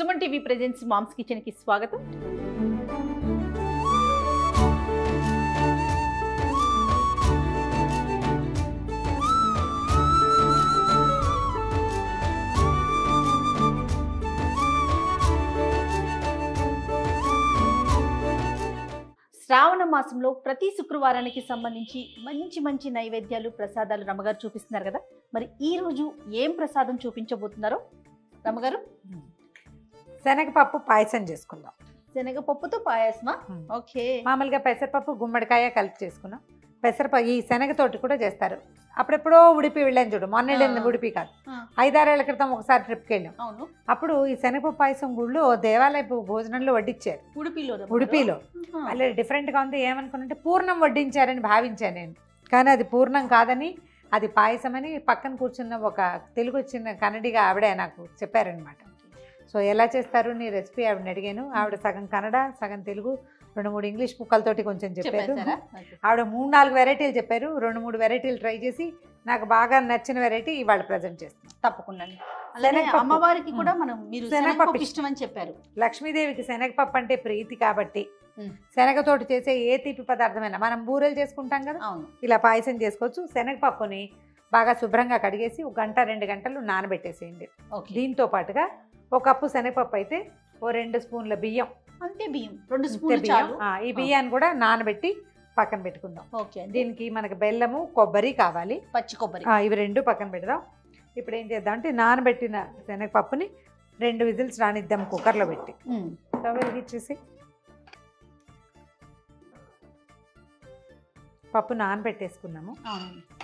Suman TV presents moms కిచెన్కి స్వాగతం. శ్రావణ మాసంలో ప్రతి శుక్రవారానికి సంబంధించి మంచి మంచి నైవేద్యాలు ప్రసాదాలు రమ్మగారు చూపిస్తున్నారు కదా. మరి ఈ రోజు ఏం ప్రసాదం చూపించబోతున్నారో రమ్మగారు? శనగపప్పు పాయసం చేసుకుందాం. శనగపప్పుతో పాయసమా. ఓకే. మామూలుగా పెసరపప్పు గుమ్మడికాయ కలిపి చేసుకున్నాం. పెసరపప్పు ఈ శనగతోటి కూడా చేస్తారు. అప్పుడెప్పుడో ఉడిపి వెళ్ళాను చూడు మొన్న వెళ్ళింది. ఉడిపి కాదు. ఐదారేళ్ళ క్రితం ఒకసారి ట్రిప్కి వెళ్ళాం. అవును. అప్పుడు ఈ శనగపప్పు పాయసం గుళ్ళు దేవాలయపు భోజనంలో వడ్డించారు ఉడిపిలో ఉడిపిలో. అలా డిఫరెంట్గా ఉంది ఏమనుకున్నంటే పూర్ణం వడ్డించారని భావించాను నేను. కానీ అది పూర్ణం కాదని అది పాయసం అని పక్కన కూర్చున్న ఒక తెలుగు వచ్చిన కన్నడిగా ఆవిడే నాకు చెప్పారనమాట సో ఎలా చేస్తారు నీ రెసిపీ ఆవిడని అడిగాను. ఆవిడ సగం కన్నడ సగం తెలుగు రెండు మూడు ఇంగ్లీష్ ముక్కలతోటి కొంచెం చెప్పారు. ఆవిడ మూడు నాలుగు వెరైటీలు చెప్పారు. రెండు మూడు వెరైటీలు ట్రై చేసి నాకు బాగా నచ్చిన వెరైటీ ఇవాళ ప్రజెంట్ చేస్తున్నాను తప్పకుండా. అలానే. అమ్మవారికి కూడా మనం మీరు శనగపప్పు ఇష్టం. అని చెప్పారు. లక్ష్మీదేవికి శనగపప్పు అంటే ప్రీతి కాబట్టి. శనగతోటి చేసే ఏ తీపి పదార్థమైనా మనం బూరెలు చేసుకుంటాం కదా అవును. ఇలా పాయసం చేసుకోవచ్చు. శనగపప్పుని బాగా శుభ్రంగా కడిగేసి ఒక గంట రెండు గంటలు నానబెట్టేసేయండి. దీంతో పాటుగా ఒక కప్పు శనగపప్పు అయితే ఓ రెండు స్పూన్ల బియ్యం. అంతే బియ్యం. రెండు స్పూన్లు బియ్యం. చాలు. ఆ, ఈ బియ్యాన్ని కూడా నానబెట్టి పక్కన పెట్టుకుందాం. ఓకే అండి. దీనికి మనకి బెల్లము కొబ్బరి కావాలి. పచ్చి కొబ్బరి. ఆ, ఇవి రెండు పక్కన పెడదాం. ఇప్పుడు ఏం చేద్దాం అంటే నానబెట్టిన శనగపప్పుని రెండు విజిల్స్ రానిద్దాం కుక్కర్లో పెట్టి. ఉమ్. స్టవ్ వెలిగించేసి పప్పు నానబెట్టేసుకున్నాము. అవునండి.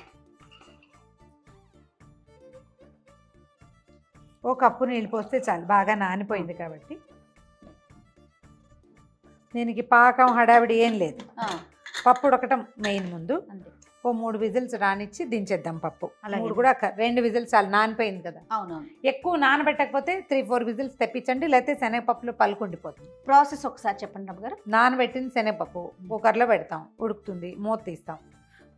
ఓ కప్పు నీళ్ళు పోస్తే చాలు. బాగా నానిపోయింది కాబట్టి. దీనికి పాకం హడావిడి ఏం లేదు. పప్పు ఉడకటం మెయిన్ ముందు. ఓ మూడు విజిల్స్ రానిచ్చి దించేద్దాం పప్పు. మూడు కూడా రెండు విజిల్స్ చాలు. నానిపోయింది కదా. ఎక్కువ నానబెట్టకపోతే త్రీ ఫోర్ విజిల్స్ తెప్పించండి. లేకపోతే శనగపప్పులో పలుకుండిపోతుంది. ప్రాసెస్ ఒకసారి చెప్పండి గారు. నానబెట్టిన శనగపప్పు కుక్కర్లో పెడతాం. ఉడుకుతుంది. మూత తీస్తాం.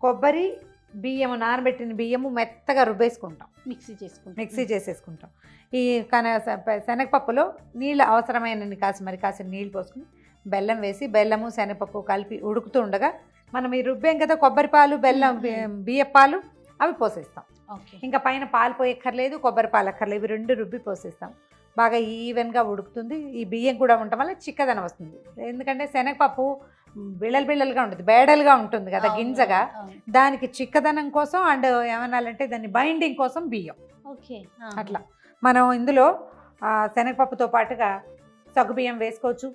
కొబ్బరి బియ్యము నానబెట్టిన బియ్యము మెత్తగా రుబ్బేసుకుంటాం. మిక్సీ చేసుకుంటాం. మిక్సీ చేసేసుకుంటాం. ఈ కన శనగపప్పులో నీళ్ళు అవసరమైన కాసి మరి కాసిన నీళ్ళు పోసుకుని బెల్లం వేసి బెల్లము శనగపప్పు కలిపి ఉడుకుతూ ఉండగా మనం ఈ రుబ్బేం కదా కొబ్బరి పాలు బెల్లం బి- బియ్యం పాలు అవి పోసేస్తాం. ఓకే. ఇంకా పైన పాలు పోయక్కర్లేదు కొబ్బరి పాలు అక్కర్లేదు ఇవి రెండు రుబ్బి పోసేస్తాం. బాగా ఈవెన్గా ఉడుకుతుంది. ఈ బియ్యం కూడా ఉండటం వల్ల చిక్కదనం వస్తుంది. ఎందుకంటే శనగపప్పు బిళ్ళలు బిళ్ళలుగా ఉంటుంది బేడలుగా ఉంటుంది కదా గింజగా. దానికి చిక్కదనం కోసం అండ్ ఏమనాలంటే దాన్ని బైండింగ్ కోసం బియ్యం. ఓకే. అట్లా. మనం ఇందులో శనగపప్పుతో పాటుగా సగ్గుబియ్యం వేసుకోవచ్చు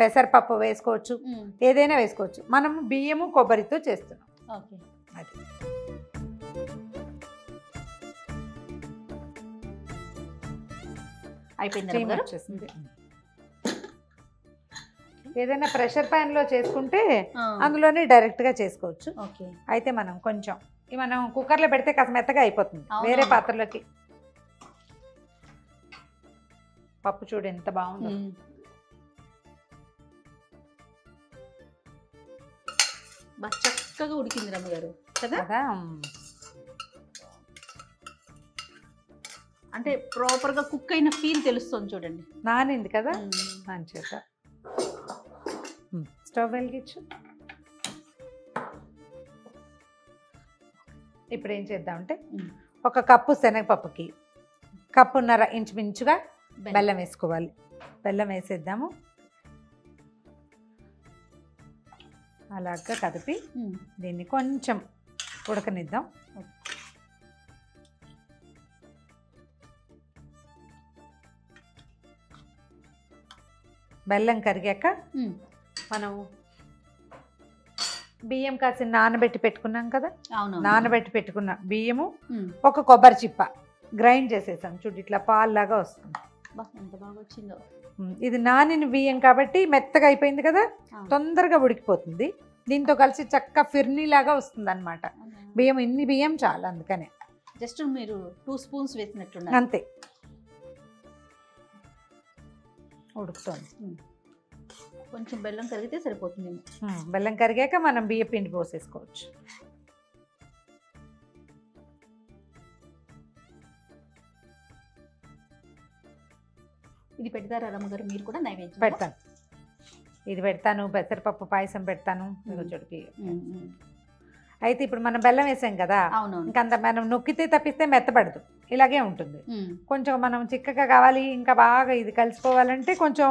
పెసరపప్పు వేసుకోవచ్చు ఏదైనా వేసుకోవచ్చు. మనం బియ్యము కొబ్బరితో చేస్తున్నాం. ఓకే. అది. అయిపోయింది ఏదైనా ప్రెషర్ ప్యాన్లో చేసుకుంటే ఆ, అందులోనే డైరెక్ట్గా చేసుకోవచ్చు. ఓకే. అయితే మనం కొంచెం ఈ మనం కుక్కర్లో పెడితే కాస్త మెత్తగా అయిపోతుంది? వేరే పాత్రలోకి. పప్పు చూడు ఎంత బాగుందో. చక్కగా ఉడికింది రమ్మ గారు. కదా? అంటే ప్రాపర్గా కుక్ అయిన ఫీల్ తెలుస్తుంది చూడండి. నానింది కదా. మంచిగా స్టవ్ వెలిగించు ఇప్పుడు ఏం చేద్దామంటే. ఒక కప్పు శనగపప్పుకి కప్పున్నర ఇంచుమించుగా బెల్లం. వేసుకోవాలి బెల్లం వేసేద్దాము అలాగా కదిపి. దీన్ని కొంచెం ఉడకనిద్దాం బెల్లం కరిగాక. మనం బియ్యం కాసి నానబెట్టి పెట్టుకున్నాం కదా? నానబెట్టి పెట్టుకున్న బియ్యము. ఒక కొబ్బరి చిప్ప గ్రైండ్ చేసేసాం. చూడు ఇట్లా పాల్లాగా వస్తుంది. బా, ఎంత బాగా వచ్చిందో. ఉమ్, ఇది నానిన బియ్యం కాబట్టి మెత్తగా అయిపోయింది కదా. తొందరగా ఉడికిపోతుంది. దీంతో కలిసి చక్క ఫిర్నీలాగా వస్తుంది అనమాట బియ్యం ఇన్ని బియ్యం చాలు అందుకనే. జస్ట్ మీరు టూ స్పూన్స్ వేసినట్టున్నారు. అంతే. ఉడుకుతుంది. కొంచెం బెల్లం కరిగితే సరిపోతుంది బెల్లం కరిగాక మనం బియ్య పిండి పోసేసుకోవచ్చు. ఇది పెడతారా రమ్మగారు? మీరు కూడా నైవేద్యం పెడతాను. ఇది పెడతాను పెసరపప్పు పాయసం పెడతాను. చూడుకి. అయితే ఇప్పుడు మనం బెల్లం వేసాం కదా ఇంకంత మనం నొక్కితే తప్పిస్తే మెత్తపడదు ఇలాగే ఉంటుంది. కొంచెం మనం చిక్కగా కావాలి ఇంకా బాగా ఇది కలిసిపోవాలంటే కొంచెం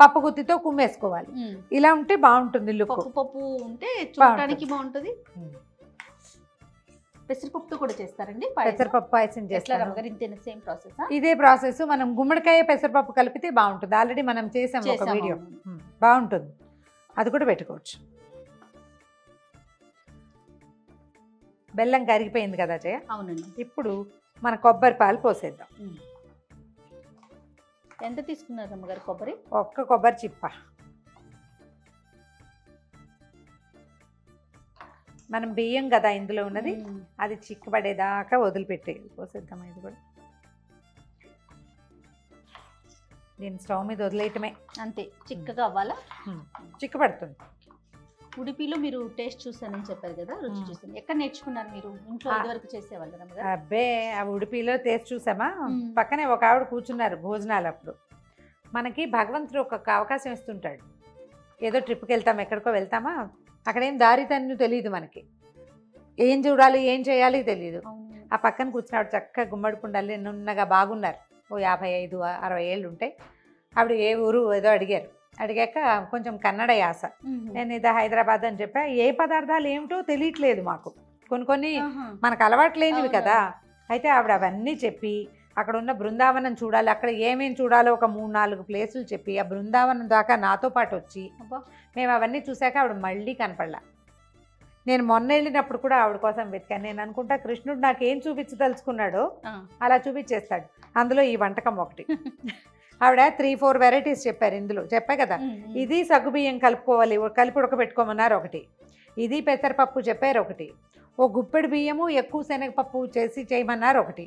పప్పు గుత్తితో కుమ్మేసుకోవాలి. ఇలా ఉంటే బాగుంటుంది లుక్. పప్పు ఉంటే చూడటానికి బాగుంటుంది. పెసరపప్పుతో కూడా చేస్తారండి? పెసరపప్పు పాయసం సేమ్ ప్రాసెస్? ఇదే ప్రాసెస్ మనం గుమ్మడికాయ పెసరపప్పు కలిపితే బాగుంటుంది. ఆల్రెడీ మనం చేసాం ఒక వీడియో. బాగుంటుంది. అది కూడా పెట్టుకోవచ్చు. బెల్లం కరిగిపోయింది కదా జయ అవునండి. ఇప్పుడు మన కొబ్బరి పాలు పోసేద్దాం. ఎంత తీసుకున్నారు రమ్మగారు కొబ్బరి? ఒక్క కొబ్బరి చిప్ప. మనం బియ్యం కదా ఇందులో ఉన్నది. అది చిక్కబడేదాకా వదిలిపెట్టే పోసేద్దాం ఇది కూడా? దీన్ని స్టవ్ మీద వదిలేయటమే. అంతే చిక్కగా అవ్వాలా? చిక్కబడుతుంది ఉడిపిలో మీరు టేస్ట్ చూసానని చెప్పారు కదా రుచి. చూసాను ఎక్కడ నేర్చుకున్నారు మీరు? ఇంట్లో ఆ. ఇదివరకు చేసేవాళ్ళు అబ్బే ఆ ఉడిపిలో టేస్ట్ చూసామా. పక్కనే ఒక ఆవిడ కూర్చున్నారు భోజనాలు అప్పుడు. మనకి భగవంతుడు ఒక అవకాశం ఇస్తుంటాడు. ఏదో ట్రిప్కి వెళ్తాం ఎక్కడికో వెళ్తామా? అక్కడేం దారి తన్ను తెలియదు మనకి. ఏం చూడాలి ఏం చేయాలి తెలియదు. ఆ పక్కన కూర్చున్నాడు చక్కగా గుమ్మడి కుండలు నున్నగా బాగున్నారు. ఓ యాభై ఐదు అరవై ఏళ్ళు ఉంటాయి ఆవిడ ఏ ఊరు ఏదో అడిగారు. అడిగాక కొంచెం కన్నడ యాస. నేను ఇది హైదరాబాద్ అని చెప్పా ఏ పదార్థాలు ఏమిటో తెలియట్లేదు మాకు కొన్ని కొన్ని. మనకు అలవాటు లేనివి. కదా అయితే ఆవిడ అవన్నీ చెప్పి అక్కడ ఉన్న బృందావనం చూడాలి అక్కడ ఏమేమి చూడాలో ఒక మూడు నాలుగు ప్లేసులు చెప్పి ఆ బృందావనం దాకా నాతో పాటు వచ్చి. మేము అవన్నీ చూశాక ఆవిడ మళ్ళీ కనపడలా నేను మొన్న వెళ్ళినప్పుడు కూడా ఆవిడ కోసం వెతికాను నేను అనుకుంటా కృష్ణుడు నాకు ఏం చూపించదలుచుకున్నాడో. అలా చూపించేస్తాడు అందులో ఈ వంటకం ఒకటి ఆవిడ త్రీ ఫోర్ వెరైటీస్ చెప్పారు ఇందులో. చెప్పా కదా. ఇది సగ్గుబియ్యం కలుపుకోవాలి కలిపి ఉడకబెట్టుకోమన్నారు ఒకటి. ఇది పెసరపప్పు చెప్పారు ఒకటి. ఓ గుప్పెడు బియ్యము ఎక్కువ శనగపప్పు చేసి చేయమన్నారు ఒకటి.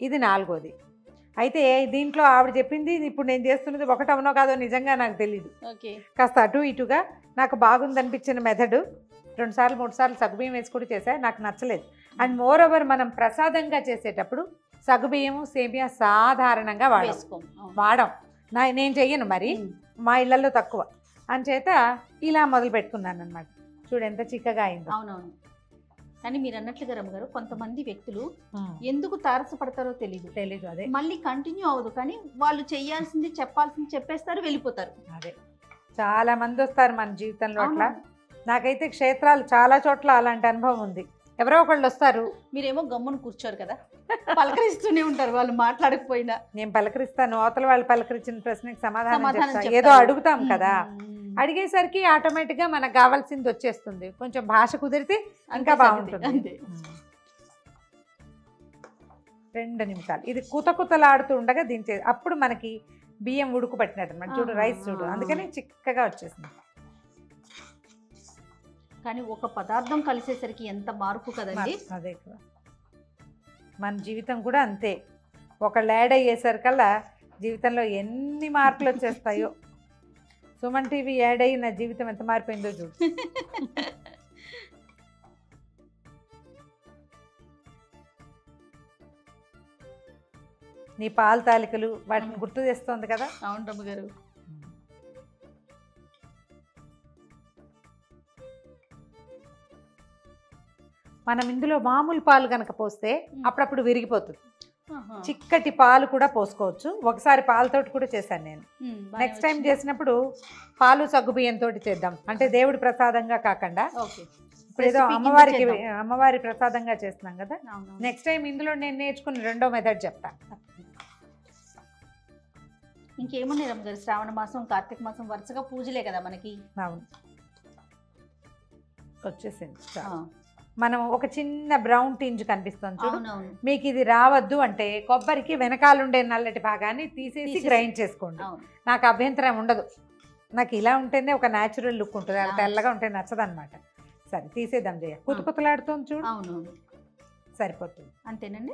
ఇది నాలుగోది. అయితే దీంట్లో ఆవిడ చెప్పింది ఇప్పుడు నేను చేస్తున్నది ఒకటవనో కాదో నిజంగా నాకు తెలియదు ఓకే. కాస్త అటు ఇటుగా నాకు బాగుందనిపించిన మెథడ్ రెండుసార్లు మూడు సార్లు సగ్గుబియ్యం వేసి కూడా చేశా నాకు నచ్చలేదు. అండ్ మోర్ ఓవర్ మనం ప్రసాదంగా చేసేటప్పుడు సగ్గుబియ్యము సేమియా సాధారణంగా వాడం. వేసుకోం అవును. వాడం. నా నేను చెయ్యను మరి. మా ఇళ్ళలో తక్కువ. అంచేత ఇలా మొదలు పెట్టుకున్నాను అనమాట చూడు ఎంత చిక్కగా అయిందో. అవునవును. కానీ మీరు అన్నట్లుగా రమ్మగారు కొంతమంది వ్యక్తులు ఎందుకు తారసపడతారో తెలియదు తెలీదు. అదే. మళ్ళీ కంటిన్యూ అవ్వదు. కానీ వాళ్ళు చేయాల్సింది చెప్పాల్సింది చెప్పేస్తారు వెళ్ళిపోతారు. అదే. చాలా మంది వస్తారు మన జీవితంలో అట్లా. నాకైతే క్షేత్రాలు చాలా చోట్ల అలాంటి అనుభవం ఉంది. ఎవరో ఒకళ్ళు వస్తారు. మీరేమో గమ్మున కూర్చోరు కదా. పలకరిస్తూనే ఉంటారు వాళ్ళు మాట్లాడకపోయినా. నేను పలకరిస్తాను. అవతల వాళ్ళు పలకరించిన ప్రశ్నకి సమాధానం. ఏదో అడుగుతాం కదా. అడిగేసరికి ఆటోమేటిక్గా మనకు కావాల్సింది వచ్చేస్తుంది. కొంచెం భాష కుదిరితే ఇంకా. బాగుంటుంది. అంతే. రెండు నిమిషాలు. ఇది కుత కుతలాడుతూ ఉండగా దించే అప్పుడు మనకి బియ్యం ఉడుకు పట్టినట్టు చూడు రైస్ చూడు. అందుకని చిక్కగా వచ్చేసింది. కానీ ఒక పదార్థం కలిసేసరికి ఎంత మార్పు కదండి? అదే కదా. మన జీవితం కూడా అంతే. ఒక యాడ్ అయ్యేసరికల్లా జీవితంలో ఎన్ని మార్పులు వచ్చేస్తాయో. సుమన్ టీవీ యాడ్ అయ్యి నా జీవితం ఎంత మారిపోయిందో చూడు. నీ పాల తాలికలు వాటిని గుర్తు తెస్తోంది కదా? అవును గారు. మనం ఇందులో మామూలు పాలు కనుక పోస్తే అప్పుడప్పుడు విరిగిపోతుంది. చిక్కటి పాలు కూడా పోసుకోవచ్చు. ఒకసారి పాలతోటి కూడా చేశాను నేను. Next time. చేసినప్పుడు పాలు సగ్గుబియ్యంతో చేద్దాం. అంటే దేవుడి ప్రసాదంగా కాకుండా ఇప్పుడు ఏదో అమ్మవారికి. అమ్మవారి ప్రసాదంగా చేస్తున్నాం కదా. నెక్స్ట్ టైం ఇందులో నేను నేర్చుకున్న రెండో మెథడ్ చెప్తా. ఇంకేమున్నాయి రమ్మ గారు శ్రావణ మాసం కార్తీక మాసం వరుసగా పూజలే కదా మనకి. అవును. వచ్చేసింది. మనం ఒక చిన్న బ్రౌన్ టింజ్ కనిపిస్తుంది చూడు. మీకు ఇది రావద్దు అంటే కొబ్బరికి వెనకాలుండే నల్లటి భాగాన్ని తీసేసి. గ్రైండ్ చేసుకోండి. నాకు అభ్యంతరం ఉండదు. నాకు ఇలా ఉంటేనే ఒక న్యాచురల్ లుక్ ఉంటుంది. అలా. తెల్లగా ఉంటే నచ్చదు అనమాట సరే తీసేద్దాం జయ. కుతు కుతలాడుతుంది చూడు. సరిపోతుంది. అంతేనండి?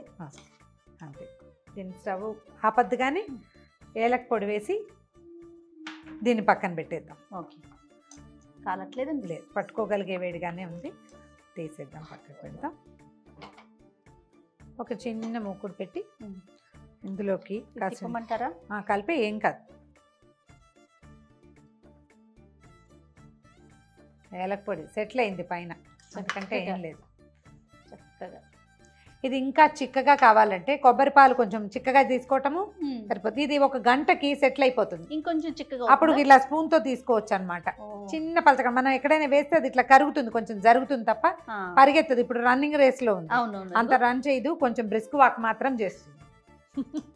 అంతే. దీని స్టవ్ ఆపద్దు కానీ ఏలక పొడి వేసి దీన్ని పక్కన పెట్టేద్దాం. ఓకే. కాలట్లేదండి. లేదు పట్టుకోగలిగే వేడిగానే ఉంది. తీసేద్దాం పక్కకు పెడదాం. ఒక చిన్న మూకుడు పెట్టి. ఇందులోకి ఆ, కలిపి ఏం కాదు. ఏలకపొడి సెటిల్ అయింది పైన. ఎందుకంటే ఏం. లేదు. చక్కగా. ఇది ఇంకా చిక్కగా కావాలంటే కొబ్బరి పాలు కొంచెం చిక్కగా తీసుకోవటము. సరిపోతుంది ఇది ఒక గంటకి సెటిల్ అయిపోతుంది ఇంకొంచెం చిక్కగా అప్పుడు? ఇలా స్పూన్తో తీసుకోవచ్చు అనమాట. చిన్న పలచగా మనం ఎక్కడైనా వేస్తే అది ఇట్లా కరుగుతుంది కొంచెం జరుగుతుంది తప్ప. పరిగెత్తదు ఇప్పుడు రన్నింగ్ రేస్లో ఉంది అంత రన్ చేయదు కొంచెం బ్రిస్క్ వాక్ మాత్రం చేస్తుంది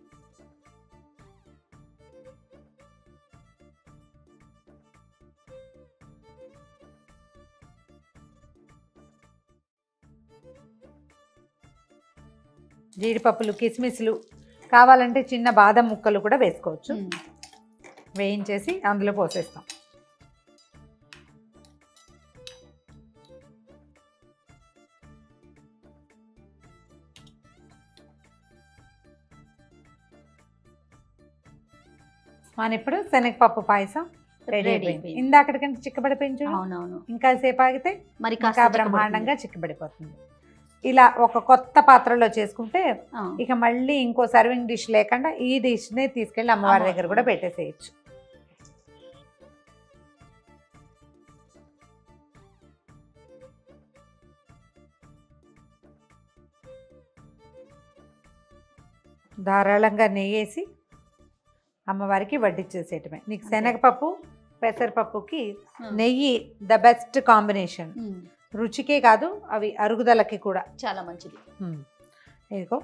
జీడిపప్పులు కిస్మిస్లు కావాలంటే చిన్న బాదం ముక్కలు కూడా వేసుకోవచ్చు. వేయించేసి అందులో పోసేస్తాం. మన ఇప్పుడు శనగపప్పు పాయసం రెడీ అయిపోయింది. ఇందాకటికంటే చిక్కబడిపోయింది చూడు. అవునవును. ఇంకా సేపు ఆగితే మరి బ్రహ్మాండంగా చిక్కబడిపోతుంది. ఇలా ఒక కొత్త పాత్రలో చేసుకుంటే. ఇక మళ్ళీ ఇంకో సర్వింగ్ డిష్ లేకుండా ఈ డిష్నే తీసుకెళ్ళి అమ్మవారి దగ్గర కూడా. పెట్టేసేయచ్చు ధారాళంగా నెయ్యేసి అమ్మవారికి వడ్డిచ్చేసేయటమే నీకు. శనగపప్పు పెసరపప్పుకి. నెయ్యి ద బెస్ట్ కాంబినేషన్. రుచికే కాదు అవి అరుగుదలకి కూడా. చాలా మంచిది. ఇదిగో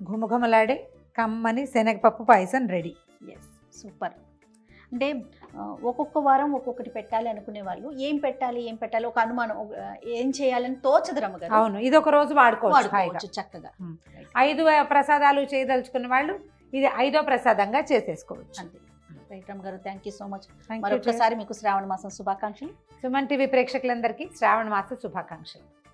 ఘుమఘుమలాడే కమ్మని శనగపప్పు పాయసం రెడీ. ఎస్ సూపర్ అంటే ఒక్కొక్క వారం ఒక్కొక్కటి పెట్టాలి అనుకునే వాళ్ళు ఏం పెట్టాలి ఏం పెట్టాలి ఒక అనుమానం ఏం చేయాలని తోచదు రమ్మగారు అవును ఇది ఒక రోజు వాడుకోవచ్చు చక్కగా. ఐదు ప్రసాదాలు చేయదలుచుకున్న వాళ్ళు ఇది ఐదో ప్రసాదంగా చేసేసుకోవచ్చు. అంతే. రమ్మ గారు. థ్యాంక్ యూ సో మచ్ మరొకసారి మీకు శ్రావణ మాసం శుభాకాంక్షలు. సుమన్ టీవీ ప్రేక్షకులందరికీ శ్రావణ మాస శుభాకాంక్షలు.